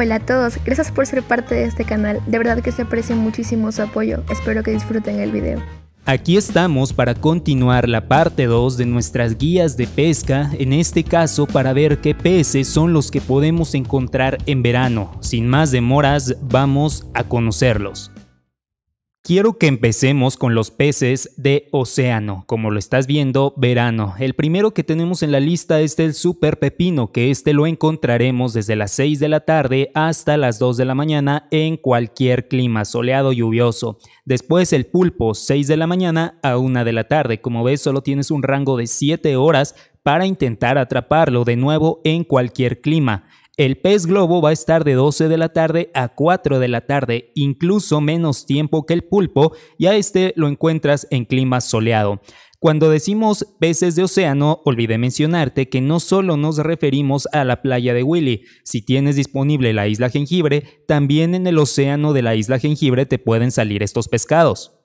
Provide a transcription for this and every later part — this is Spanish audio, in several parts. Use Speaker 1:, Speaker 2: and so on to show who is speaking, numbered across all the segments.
Speaker 1: Hola a todos, gracias por ser parte de este canal, de verdad que se aprecia muchísimo su apoyo, espero que disfruten el video.
Speaker 2: Aquí estamos para continuar la parte 2 de nuestras guías de pesca, en este caso para ver qué peces son los que podemos encontrar en verano. Sin más demoras, vamos a conocerlos. Quiero que empecemos con los peces de océano, como lo estás viendo, verano. El primero que tenemos en la lista es el super pepino, que este lo encontraremos desde las 6 de la tarde hasta las 2 de la mañana en cualquier clima soleado lluvioso. Después el pulpo, 6 de la mañana a 1 de la tarde. Como ves, solo tienes un rango de 7 horas para intentar atraparlo de nuevo en cualquier clima. El pez globo va a estar de 12 de la tarde a 4 de la tarde, incluso menos tiempo que el pulpo, y a este lo encuentras en clima soleado. Cuando decimos peces de océano, olvidé mencionarte que no solo nos referimos a la playa de Willy. Si tienes disponible la isla Jengibre, también en el océano de la isla Jengibre te pueden salir estos pescados.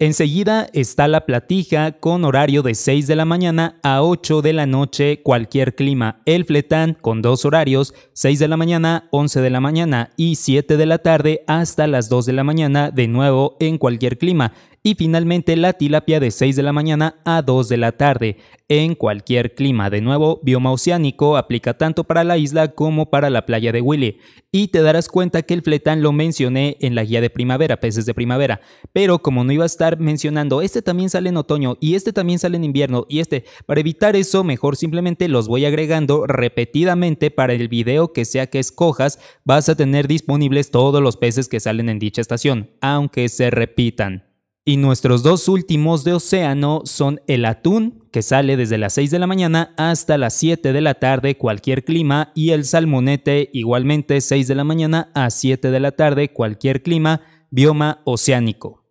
Speaker 2: Enseguida está la platija con horario de 6 de la mañana a 8 de la noche, cualquier clima. El fletán con dos horarios, 6 de la mañana, 11 de la mañana y 7 de la tarde hasta las 2 de la mañana, de nuevo en cualquier clima y finalmente la tilapia de 6 de la mañana a 2 de la tarde, en cualquier clima. De nuevo, bioma oceánico aplica tanto para la isla como para la playa de Willy. Y te darás cuenta que el fletán lo mencioné en la guía de primavera, peces de primavera. Pero como no iba a estar mencionando, este también sale en otoño y este también sale en invierno y este, para evitar eso, mejor simplemente los voy agregando repetidamente para el video que sea que escojas, vas a tener disponibles todos los peces que salen en dicha estación, aunque se repitan. Y nuestros dos últimos de océano son el atún, que sale desde las 6 de la mañana hasta las 7 de la tarde cualquier clima, y el salmonete igualmente 6 de la mañana a 7 de la tarde cualquier clima, bioma oceánico.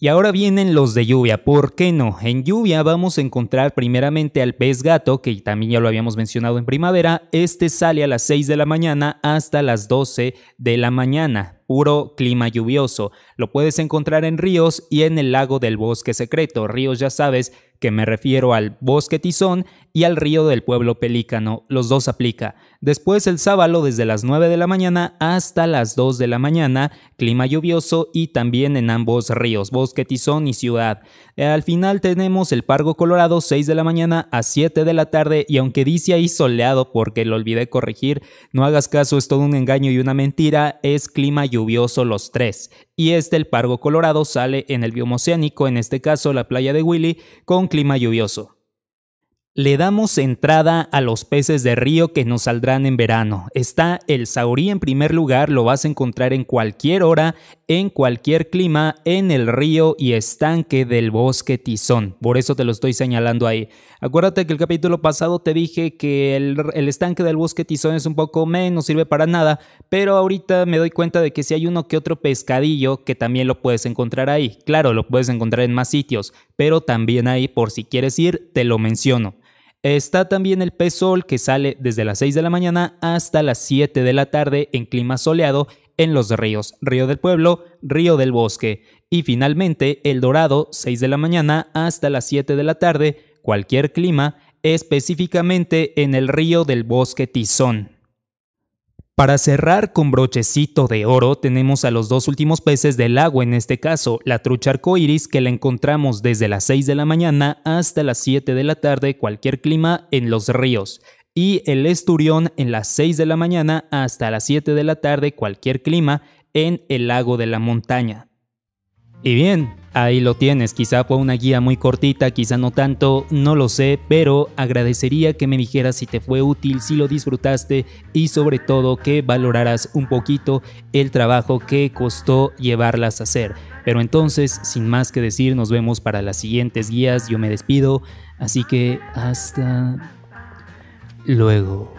Speaker 2: Y ahora vienen los de lluvia, ¿por qué no? En lluvia vamos a encontrar primeramente al pez gato, que también ya lo habíamos mencionado en primavera, este sale a las 6 de la mañana hasta las 12 de la mañana puro clima lluvioso. Lo puedes encontrar en ríos y en el lago del bosque secreto. Ríos ya sabes que me refiero al bosque tizón y al río del pueblo pelícano, los dos aplica. Después el sábalo desde las 9 de la mañana hasta las 2 de la mañana, clima lluvioso y también en ambos ríos, bosque tizón y ciudad. Al final tenemos el pargo colorado 6 de la mañana a 7 de la tarde y aunque dice ahí soleado porque lo olvidé corregir, no hagas caso, es todo un engaño y una mentira, es clima lluvioso los tres. Y este, el Pargo Colorado, sale en el bioma oceánico, en este caso la playa de Willy, con clima lluvioso. Le damos entrada a los peces de río que nos saldrán en verano. Está el saurí en primer lugar, lo vas a encontrar en cualquier hora, en cualquier clima, en el río y estanque del bosque tizón. Por eso te lo estoy señalando ahí. Acuérdate que el capítulo pasado te dije que el, estanque del bosque tizón es un poco menos, no sirve para nada, pero ahorita me doy cuenta de que si hay uno que otro pescadillo que también lo puedes encontrar ahí. Claro, lo puedes encontrar en más sitios, pero también ahí por si quieres ir, te lo menciono. Está también el pez sol que sale desde las 6 de la mañana hasta las 7 de la tarde en clima soleado en los ríos, Río del Pueblo, Río del Bosque. Y finalmente el dorado 6 de la mañana hasta las 7 de la tarde, cualquier clima, específicamente en el Río del Bosque Tizón. Para cerrar con brochecito de oro tenemos a los dos últimos peces del agua en este caso, la trucha arcoíris que la encontramos desde las 6 de la mañana hasta las 7 de la tarde cualquier clima en los ríos y el esturión en las 6 de la mañana hasta las 7 de la tarde cualquier clima en el lago de la montaña. Y bien, ahí lo tienes, quizá fue una guía muy cortita, quizá no tanto, no lo sé, pero agradecería que me dijeras si te fue útil, si lo disfrutaste y sobre todo que valoraras un poquito el trabajo que costó llevarlas a hacer. Pero entonces, sin más que decir, nos vemos para las siguientes guías, yo me despido, así que hasta luego.